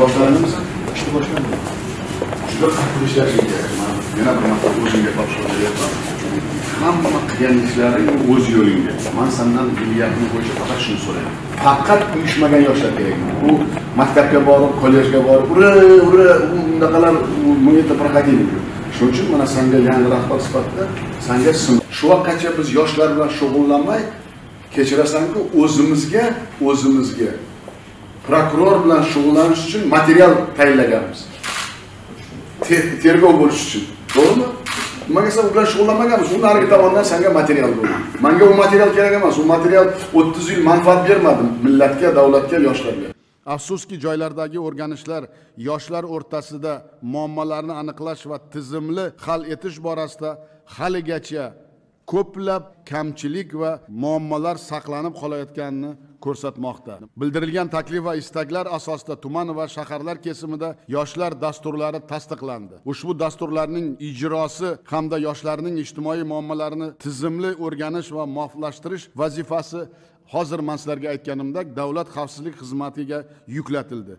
boshlandimiz ishni boshlandi juda qattiq ishlash kerak man. Yana bir marta o'zingga topshiriq beryapman. Hamma qilgan ishlaring o'z yo'lingga. Man sendan niyatim bo'yicha faqat shuni so'rayman. Faqat uyushmagan yoshlar kerak u maktabga borib kollejga borib ura ura unaqalar мы это проходили shuning uchun mana sanga yangi rahbar sifatida sanga shu vaqtgacha biz yoshlar bilan shug'ullanmay kechirasanku o'zimizga o'zimizga prokuror bilan shug'ullanish uchun material tayinlaganmiz. Tergov bo'lish uchun. To'g'rimi? Nimaga san u bilan shug'ullanmaganmiz? U narigi tomondan senga material bo'ldi. Manga u material kerak emas. U material o'ttiz yil manfaat bermadi millatga davlatga yoshlarga. Afsuski joylardagi o'rganishlar yoshlar o'rtasida muammolarni aniqlash va tizimli hal etish borasida haligacha ko'plab kamchilik va muammolar saqlanib qolayotganini ko'rsatmoqda. Bildirilgan taklif va istaklar asosida tuman va shaharlar kesimida yoshlar dasturlari tasdiqlandi. Ushbu dasturlarning ijrosi hamda yoshlarning ijtimoiy muammolarini tizimli o'rganish va muvofiqlashtirish vazifasi hozir man sizlarga aytganimdek davlat xavfsizlik xizmatiga yuklatildi.